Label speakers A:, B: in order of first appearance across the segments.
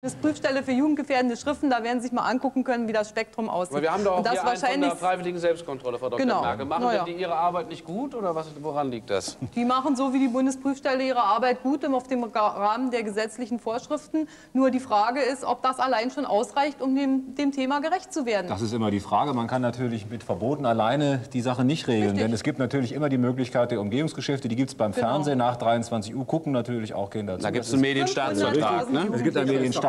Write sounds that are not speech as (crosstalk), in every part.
A: Das Prüfstelle für jugendgefährdende Schriften, da werden Sie sich mal angucken können, wie das Spektrum aussieht.
B: Aber wir haben doch auch
A: Und das
B: einen von
A: wahrscheinlich,
B: der freiwilligen Selbstkontrolle, Frau Dr.
A: Genau.
B: Merkel. Machen
A: Na ja.
B: denn die ihre Arbeit nicht gut oder was, woran liegt das?
A: Die machen so wie die Bundesprüfstelle ihre Arbeit gut im- auf dem Ra- Rahmen der gesetzlichen Vorschriften. Nur die Frage ist, ob das allein schon ausreicht, um dem, dem Thema gerecht zu werden.
C: Das ist immer die Frage. Man kann natürlich mit Verboten alleine die Sache nicht regeln.
A: Richtig.
C: Denn es gibt natürlich immer die Möglichkeit der Umgehungsgeschäfte. Die gibt es beim
A: Genau.
C: Fernsehen. Nach 23 Uhr gucken natürlich auch Kinder zu.
B: Da gibt es einen Medienstaatsvertrag, ne?
C: Es gibt einen Medienstaatsvertrag,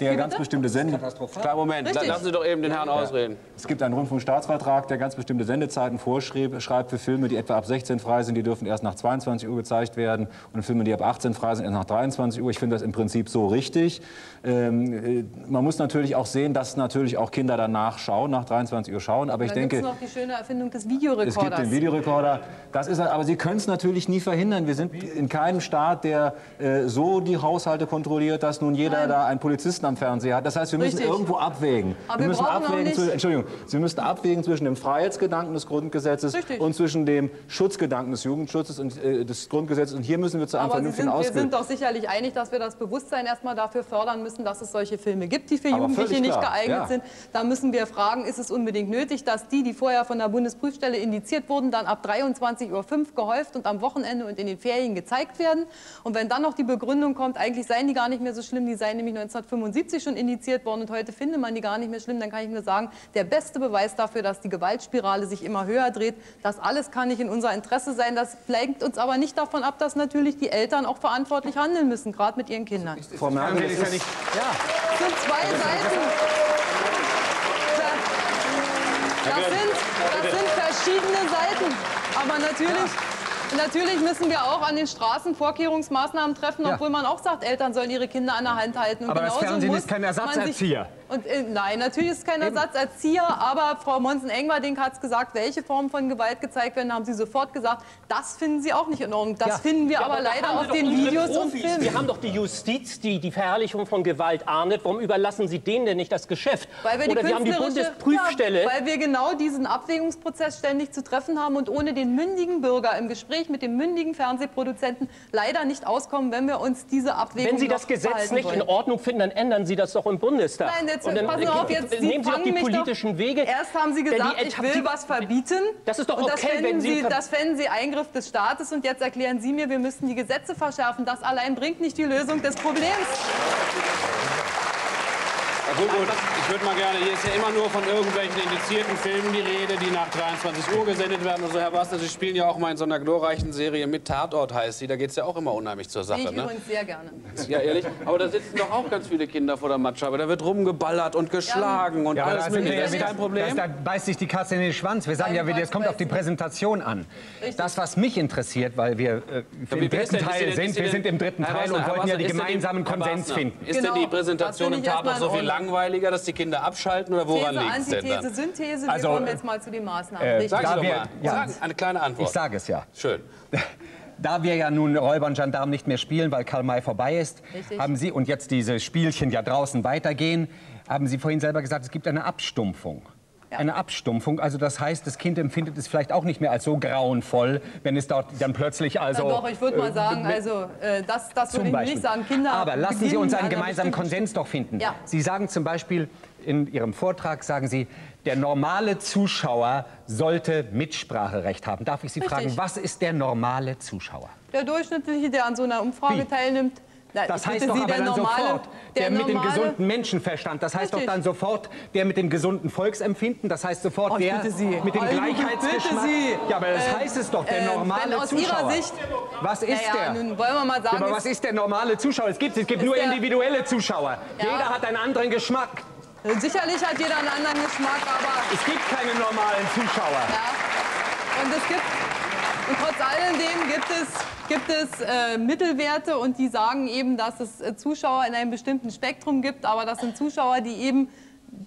C: der ganz bestimmte Sende
B: Klar, Moment,
A: Richtig.
B: lassen Sie doch eben den Herrn ausreden.
C: es gibt einen Rundfunkstaatsvertrag, der ganz bestimmte Sendezeiten vorschreibt schreibt für Filme, die etwa ab 16 frei sind. Die dürfen erst nach 22 Uhr gezeigt werden. Und Filme, die ab 18 frei sind, erst nach 23 Uhr. Ich finde das im Prinzip so richtig. Ähm, äh, man muss natürlich auch sehen, dass natürlich auch Kinder danach schauen, nach 23 Uhr schauen. Aber ich denke,
A: es noch die schöne Erfindung des
C: Es gibt
A: Videorekorders.
C: den Videorekorder. Das ist, aber Sie können es natürlich nie verhindern. Wir sind in keinem Staat, der äh, so die Haushalte kontrolliert, dass nun jeder
A: Nein.
C: da einen Polizisten am Fernseher hat. Das heißt, wir müssen
A: Richtig.
C: irgendwo abwägen.
A: Aber wir
C: müssen abwägen zu, Entschuldigung, Sie müssen abwägen zwischen dem Freiheitsgedanken des Grundgesetzes
A: Richtig.
C: und zwischen dem Schutzgedanken des Jugendschutzes und äh, des Grundgesetzes. Und hier müssen wir zu einem
A: Aber
C: vernünftigen
A: sind, wir sind doch sicherlich einig, dass wir das Bewusstsein erstmal dafür fördern müssen, dass es solche Filme gibt, die für
C: Aber
A: Jugendliche nicht geeignet
C: ja.
A: sind. Da müssen wir fragen, ist es unbedingt nötig, dass die, die vorher von der Bundesprüfstelle indiziert wurden, dann ab 23.05 Uhr gehäuft und am Wochenende und in den Ferien gezeigt werden? Und wenn dann noch die Begründung kommt, eigentlich seien die gar nicht mehr so schlimm, die seien nämlich 1975 schon indiziert worden und heute finde man die gar nicht mehr schlimm, dann kann ich nur sagen, der beste Beweis dafür, dass die Gewaltspirale sich immer höher dreht, das alles kann nicht in unser Interesse sein. Das lenkt uns aber nicht davon ab, dass natürlich die Eltern auch verantwortlich handeln müssen, gerade mit ihren Kindern. Das
C: Frau Merkel, das ist,
A: sind zwei Seiten. Das sind, das sind verschiedene Seiten. Aber natürlich, natürlich müssen wir auch an den Straßen Vorkehrungsmaßnahmen treffen,
D: Ja.
A: obwohl man auch sagt, Eltern sollen ihre Kinder an der Hand halten. Und
D: Aber das Fernsehen
A: muss
D: ist kein Ersatzerzieher.
A: Und, äh, nein, natürlich ist es kein Ersatzerzieher, aber Frau Monsen-Engwerding hat es gesagt, welche Formen von Gewalt gezeigt werden, haben Sie sofort gesagt, das finden Sie auch nicht in Ordnung. Das
D: Ja.
A: finden wir aber,
E: da
A: leider auf den Videos und
E: Profis.
A: Filmen.
E: Wir haben doch die Justiz, die die Verherrlichung von Gewalt ahndet. Warum überlassen Sie denen denn nicht das Geschäft?
A: Weil wir die
E: Oder wir haben die
A: künstlerische-
E: Bundesprüfstelle.
A: Ja, weil wir genau diesen Abwägungsprozess ständig zu treffen haben und ohne den mündigen Bürger im Gespräch mit dem mündigen Fernsehproduzenten leider nicht auskommen, wenn wir uns diese Abwägung
E: Wenn Sie das Gesetz nicht
A: wollen.
E: in Ordnung finden, dann ändern Sie das doch im Bundestag.
A: Nein, jetzt
E: Und dann,
A: passen Sie auf, jetzt Sie
E: nehmen Sie doch die politischen
A: doch,
E: Wege.
A: Erst haben Sie
E: die
A: gesagt, ich will
E: die-
A: was verbieten.
E: Das ist doch
A: und das
E: okay,
A: fänden
E: wenn Sie
A: das fänden Sie Eingriff des Staates und jetzt erklären Sie mir, wir müssten die Gesetze verschärfen. Das allein bringt nicht die Lösung des Problems.
B: Ja, gut, gut. Ich würde mal gerne, hier ist ja immer nur von irgendwelchen indizierten Filmen die Rede, die nach 23 Uhr gesendet werden. Und so, Herr Bastner, Sie spielen ja auch mal in so einer glorreichen Serie mit Tatort, heißt sie. Da geht es ja auch immer unheimlich zur Sache.
A: ich
B: Ne?
A: übrigens sehr gerne.
B: Ja, ehrlich. Aber da sitzen doch auch ganz viele Kinder vor der Matscheibe. Da wird rumgeballert und geschlagen und
D: Ja,
B: alles
D: da, sind wir
B: mögliche.
D: ja
B: Das ist kein Problem.
D: das, da beißt sich die Katze in den Schwanz. Wir sagen ja, wieder, es kommt auf die Präsentation an.
A: Richtig.
D: Das, was mich interessiert, weil wir äh, im dritten Teil sind,
B: denn-
D: wir sind im dritten
B: Herr
D: Teil und
B: Herr
D: wollten ja die gemeinsamen
B: Herr
D: Konsens finden.
B: Ist denn
A: Genau,
B: die
A: das
B: Präsentation im Tatort so viel. Langweiliger, dass die Kinder abschalten oder woran liegt es denn
A: Antithese,
B: dann?
A: Synthese.
D: Also,
A: wir kommen jetzt mal zu den Maßnahmen.
D: äh,
A: Richtig.
B: Sagen Sie
D: Da
B: doch
D: wir-
B: mal.
D: ja.
B: Sagen, eine kleine Antwort.
D: Ich sage es ja.
B: Schön. (laughs)
D: Da wir ja nun Räuber und Gendarmen nicht mehr spielen, weil Karl May vorbei ist,
A: Richtig.
D: haben Sie, und jetzt diese Spielchen ja draußen weitergehen, haben Sie vorhin selber gesagt, es gibt eine Abstumpfung.
A: Ja.
D: Eine Abstumpfung, also das heißt, das Kind empfindet es vielleicht auch nicht mehr als so grauenvoll, wenn es dort dann plötzlich also...
A: Ja, doch, ich würde mal
D: äh,
A: sagen, also äh, das, das würde ich
D: Beispiel.
A: nicht sagen. Kinder
D: Aber lassen Sie uns einen gemeinsamen Konsens doch finden.
A: Ja.
D: Sie sagen zum Beispiel in Ihrem Vortrag, sagen Sie, der normale Zuschauer sollte Mitspracherecht haben. Darf ich Sie
A: Richtig.
D: fragen, was ist der normale Zuschauer?
A: Der Durchschnittliche, der an so einer Umfrage
D: Wie?
A: teilnimmt.
D: Das heißt doch
A: Sie,
D: aber
A: der
D: dann
A: normale,
D: sofort, der, mit dem gesunden Menschenverstand. Das heißt
A: Richtig.
D: doch dann sofort, der mit dem gesunden Volksempfinden. Das heißt sofort,
A: Oh,
D: der
A: Sie.
D: mit dem
A: Oh, ich
D: Gleichheitsgeschmack. Ja, aber das
A: Äh,
D: heißt es doch, der
A: äh,
D: normale
A: aus
D: Zuschauer.
A: Ihrer Sicht,
D: was ist
A: naja,
D: der?
A: nun wollen wir mal sagen,
D: Ja, aber was ist der normale Zuschauer? Es gibt, es gibt nur
A: der-
D: individuelle Zuschauer.
A: Ja.
D: Jeder hat einen anderen Geschmack.
A: sicherlich hat jeder einen anderen Geschmack, aber
D: Es gibt keine normalen Zuschauer.
A: Ja. Und es gibt, und trotz alledem gibt es, gibt es äh, Mittelwerte und die sagen eben, dass es äh, Zuschauer in einem bestimmten Spektrum gibt, aber das sind Zuschauer, die eben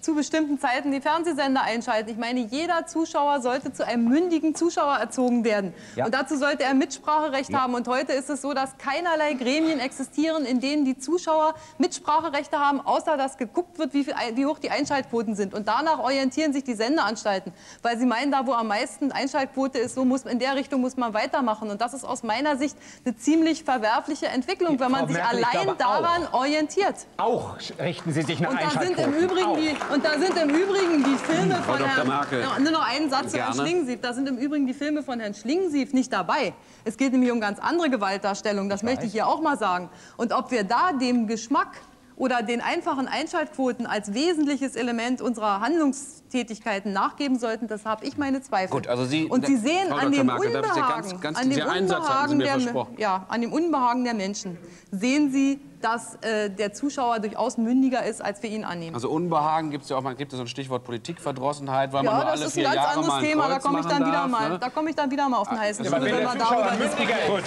A: zu bestimmten Zeiten die Fernsehsender einschalten. Ich meine, jeder Zuschauer sollte zu einem mündigen Zuschauer erzogen werden.
D: Ja.
A: Und dazu sollte er Mitspracherecht
D: Ja.
A: haben. Und heute ist es so, dass keinerlei Gremien existieren, in denen die Zuschauer Mitspracherechte haben, außer dass geguckt wird, wie, viel, wie hoch die Einschaltquoten sind. Und danach orientieren sich die Sendeanstalten, weil sie meinen, da wo am meisten Einschaltquote ist, so muss, in der Richtung muss man weitermachen. Und das ist aus meiner Sicht eine ziemlich verwerfliche Entwicklung, wenn man
D: Frau
A: sich
D: Merkel,
A: allein daran orientiert.
D: Auch richten Sie sich nach
A: Und da sind im. Übrigen
D: Auch.
A: die, und da sind im Übrigen die Filme von
B: Dr.
A: Herrn
B: Merkel.
A: Nur noch einen Satz zu Herrn. Schlingensief. Da sind im Übrigen die Filme von Herrn Schlingensief nicht dabei. Es geht nämlich um ganz andere Gewaltdarstellungen. Das möchte ich hier auch mal sagen. Und ob wir da dem Geschmack oder den einfachen Einschaltquoten als wesentliches Element unserer Handlungstätigkeiten nachgeben sollten, das habe ich meine Zweifel.
B: Gut, also Sie-
A: und Sie sehen
B: Frau
A: an dem
B: Merkel,
A: Unbehagen,
B: ganz- ganz-
A: an dem Unbehagen der, ja, an dem Unbehagen der Menschen sehen Sie, dass äh, der Zuschauer durchaus mündiger ist, als wir ihn annehmen.
B: Also Unbehagen gibt es ja auch, man gibt ja so ein Stichwort Politikverdrossenheit, weil man
A: Ja,
B: nur
A: das
B: alle
A: ist ein
B: vier
A: ganz
B: Jahre
A: anderes
B: mal ein
A: Thema. Da komme ich dann wieder mal.
B: ne?
A: Da komme ich dann wieder mal auf den heißen
B: aber
A: Stuhl,
B: wenn
A: wir darüber diskutieren.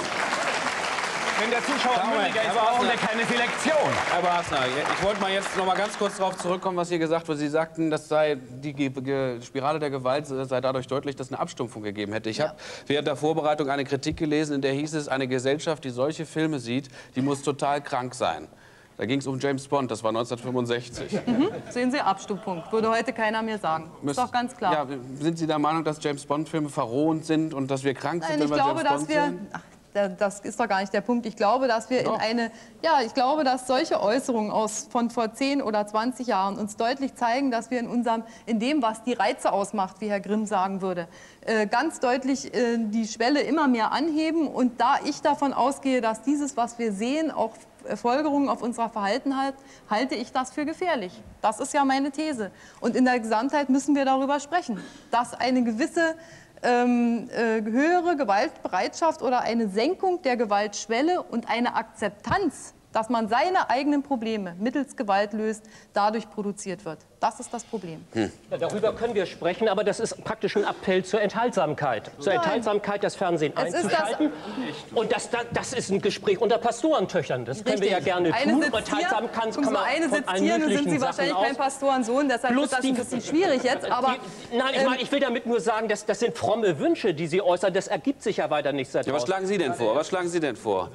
D: Wenn der Zuschauer
B: Moment,
D: mündiger ist,
B: Herr
D: brauchen wir keine Selektion.
B: Herr Basner, ich wollte mal jetzt noch mal ganz kurz darauf zurückkommen, was hier gesagt wurde. Sie sagten, das sei die Ge Ge Spirale der Gewalt sei dadurch deutlich, dass es eine Abstumpfung gegeben hätte. Ich habe während der Vorbereitung eine Kritik gelesen, in der hieß es, eine Gesellschaft, die solche Filme sieht, die muss total krank sein. Da ging es um James Bond, das war 1965.
A: Sehen Sie, Abstufung. Würde heute keiner mehr sagen. Ist doch ganz klar.
B: Ja, sind Sie der Meinung, dass James Bond-Filme verrohnt sind und dass wir krank sind,
A: Nein,
B: wenn
A: ich
B: wir
A: glaube,
B: James
A: dass
B: Bond
A: wir.
B: sehen?
A: Ach, das ist doch gar nicht der Punkt. Ich glaube, dass wir in eine. Ja, ich glaube, dass solche Äußerungen aus, von vor 10 oder 20 Jahren uns deutlich zeigen, dass wir in unserem, in dem, was die Reize ausmacht, wie Herr Grimm sagen würde, äh, ganz deutlich äh, die Schwelle immer mehr anheben. Und da ich davon ausgehe, dass dieses, was wir sehen, auch Folgerungen auf unser Verhalten hat, halte ich das für gefährlich. Das ist ja meine These. Und in der Gesamtheit müssen wir darüber sprechen, dass eine gewisse ähm, äh, höhere Gewaltbereitschaft oder eine Senkung der Gewaltschwelle und eine Akzeptanz, dass man seine eigenen Probleme mittels Gewalt löst, dadurch produziert wird. Das ist das Problem.
E: Ja, darüber können wir sprechen, aber das ist praktisch ein Appell zur Enthaltsamkeit. Zur
A: Nein.
E: Enthaltsamkeit, das Fernsehen
A: Es ist
E: einzuschalten. Und das, das, das ist ein Gespräch unter Pastorentöchtern. Das können wir ja
A: Richtig.
E: gerne
A: eine
E: tun. Enthaltsamkeit kann, kann
A: Sie,
E: man
A: eine sitzt hier, nun sind Sie
E: Sachen
A: wahrscheinlich
E: aus.
A: kein Pastorensohn, deshalb
E: Plus
A: wird das
E: die-
A: ein bisschen schwierig jetzt. Aber
E: Die, nein, ich,
A: ähm,
E: meine, ich will damit nur sagen, dass, das sind fromme Wünsche, die Sie äußern. Das ergibt sich ja weiter nichts daraus.
B: Ja, was schlagen Sie denn vor? Was schlagen Sie denn vor?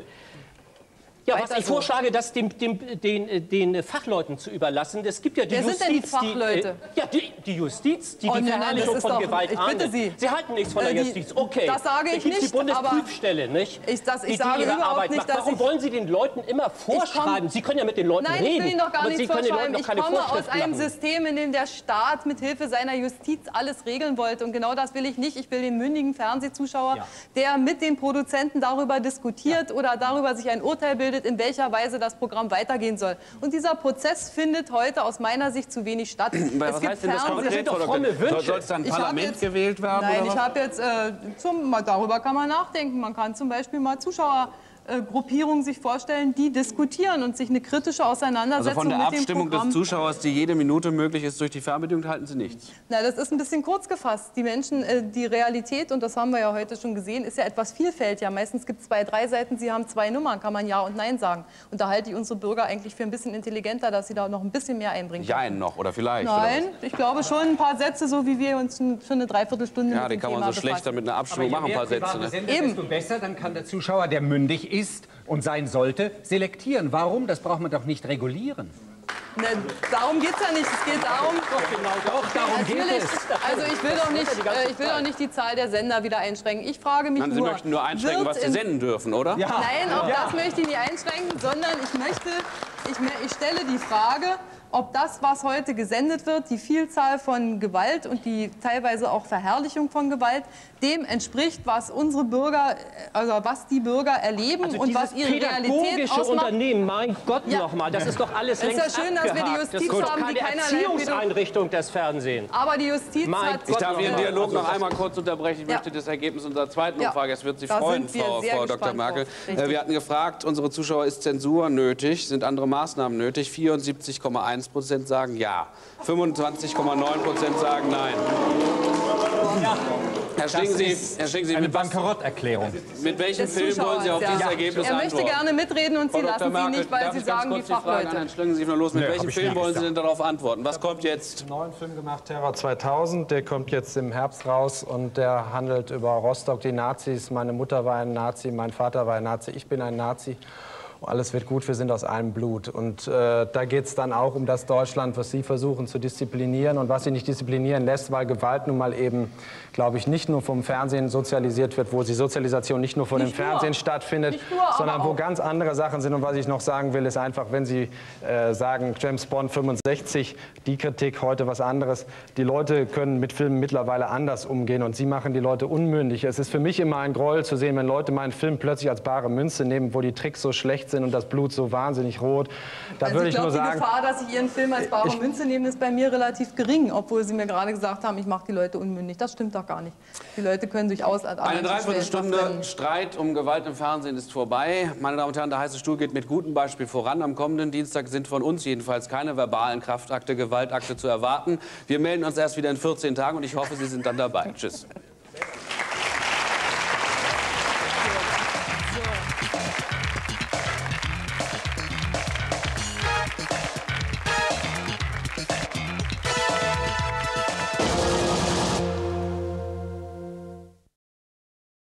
E: Ja, was ich
A: so.
E: vorschlage, das dem, dem, den, äh, den Fachleuten zu überlassen. Es gibt ja die
A: Wer sind denn die
E: Justiz,
A: Fachleute?
E: Die, äh, ja, die, die Justiz, die
A: Oh,
E: die
A: nein, nein,
E: Verherrlichung von
A: doch-
E: Gewalt
A: ich bitte. Sie.
E: Sie halten nichts von
A: Äh,
E: der
A: die-
E: Justiz. Okay.
A: das sage ich
E: da
A: nicht,
E: die Bundesprüfstelle, nicht?
A: ich- das- ich
E: die,
A: sage
E: ihre Arbeit
A: nicht,
E: macht. Warum wollen Sie den Leuten immer vorschreiben? Sie können ja mit den Leuten
A: Nein,
E: reden.
A: ich will Ihnen doch gar nichts vorschreiben. Ich komme aus einem. System, in dem der Staat mit Hilfe seiner Justiz alles regeln wollte. Und genau das will ich nicht. Ich will den mündigen Fernsehzuschauer,
E: Ja.
A: der mit den Produzenten darüber diskutiert oder darüber sich ein Urteil bildet, in welcher Weise das Programm weitergehen soll. Und dieser Prozess findet heute aus meiner Sicht zu wenig statt.
B: Was heißt denn das konkret?
E: sind doch
B: Frau
E: fromme Wünsche.
B: Soll es dann Parlament
A: jetzt-
B: gewählt werden?
A: Nein,
B: oder
A: ich habe jetzt, äh, zum, mal darüber kann man nachdenken. Man kann zum Beispiel mal Zuschauergruppierungen sich vorstellen, die diskutieren und sich eine kritische
B: Also
A: Auseinandersetzung
B: von der
A: mit dem
B: Abstimmung des
A: Programm
B: Zuschauers, die jede Minute möglich ist, durch die Fernbedienung, halten Sie nichts.
A: Na, das ist ein bisschen kurz gefasst. Die Menschen, äh, die Realität, und das haben wir ja heute schon gesehen, ist ja etwas vielfältiger. Meistens gibt es zwei, drei Seiten, sie haben zwei Nummern, kann man Ja und Nein sagen. Und da halte ich unsere Bürger eigentlich für ein bisschen intelligenter, dass sie da noch ein bisschen mehr einbringen.
B: Jein noch, oder vielleicht.
A: Nein, ich glaube schon ein paar Sätze, so wie wir uns für eine Dreiviertelstunde
B: Oder? Ja, die kann man
A: Thema
B: so schlechter mit einer Abstimmung machen, ein paar Sätze. Ne?
D: Sendet,
A: Eben.
D: desto besser, dann kann der Zuschauer, der mündig ist und sein sollte, selektieren. Warum? Das braucht man doch nicht regulieren.
A: Ne, darum geht es ja nicht. Es geht darum,
E: Genau, doch, darum geht
A: Natürlich,
E: es.
A: also ich will, doch nicht, äh, ich will doch nicht die Zahl der Sender wieder einschränken. Ich frage mich
B: Nein, Sie
A: nur,
B: möchten nur einschränken, was Sie senden dürfen, oder?
A: Nein, auch das möchte ich nicht einschränken, sondern ich möchte, ich, ich stelle die Frage, ob das, was heute gesendet wird, die Vielzahl von Gewalt und die teilweise auch Verherrlichung von Gewalt, dem entspricht, was unsere Bürger, äh, also was die Bürger erleben
E: Also
A: und was ihre Realität ausmacht.
E: Unternehmen, mein Gott
A: Ja.
E: nochmal, das ist doch alles
A: Es ist
E: längst
A: ja schön, dass wir die
E: abgehakt. Das ist
A: Justiz haben, die
E: keine
A: keinerlei
E: Erziehungseinrichtung des Fernsehens.
A: Aber die Justiz
E: Mein
A: hat...
B: Ich darf Ihren. Dialog noch einmal kurz unterbrechen. Ich
A: Ja.
B: möchte das Ergebnis unserer zweiten
A: Ja.
B: Umfrage, es wird Sie
A: Da
B: freuen, Frau, Frau Dr. Merkel. Äh, Wir hatten gefragt, unsere Zuschauer, ist Zensur nötig? Sind andere Maßnahmen nötig? 74,1 Prozent sagen ja. 25,9 Prozent sagen nein. Herr Schlingen, Sie,
D: ist
B: Herr Schlingen, Sie
D: eine Bankrotterklärung.
B: mit welchem
A: Des
B: Film wollen Sie auf dieses
A: ja.
B: Ergebnis
A: Er möchte
B: antworten?
A: gerne mitreden und Sie
B: Frau
A: lassen Sie
B: Merkel,
A: nicht, weil Sie sagen, die
B: Frage an
A: Fachleute.
B: Herrn Schlingen, Sie noch los. Mit
D: Nö, hab
B: welchem Film wollen Sie denn darauf antworten? Was kommt jetzt?
F: einen neuen Film gemacht, Terror 2000. Der kommt jetzt im Herbst raus und der handelt über Rostock, die Nazis. Meine Mutter war ein Nazi, mein Vater war ein Nazi, ich bin ein Nazi. Alles wird gut, wir sind aus einem Blut. Und äh, da geht es dann auch um das Deutschland, was Sie versuchen zu disziplinieren und was Sie nicht disziplinieren lässt, weil Gewalt nun mal eben, glaube ich, nicht nur vom Fernsehen sozialisiert wird, wo die Sozialisation nicht nur vor dem
A: nur.
F: Fernsehen stattfindet,
A: nur,
F: sondern wo ganz andere Sachen sind. Und was ich noch sagen will, ist einfach, wenn Sie äh, sagen, James Bond 65, die Kritik heute was anderes. Die Leute können mit Filmen mittlerweile anders umgehen und Sie machen die Leute unmündig. Es ist für mich immer ein Groll zu sehen, wenn Leute meinen Film plötzlich als bare Münze nehmen, wo die Tricks so schlecht sind und das Blut so wahnsinnig rot. Da
A: Also
F: würde
A: ich
F: ich nur
A: glaube, die
F: sagen,
A: Gefahr, dass Sie Ihren Film als bare Münze nehmen, ist bei mir relativ gering, obwohl Sie mir gerade gesagt haben, ich mache die Leute unmündig. Das stimmt doch gar nicht. Die Leute können durchaus an
B: Eine Dreiviertelstunde Streit um Gewalt im Fernsehen ist vorbei. Meine Damen und Herren, der heiße Stuhl geht mit gutem Beispiel voran. Am kommenden Dienstag sind von uns jedenfalls keine verbalen Kraftakte, Gewaltakte zu erwarten. Wir melden uns erst wieder in 14 Tagen und ich hoffe, Sie sind dann dabei. Tschüss.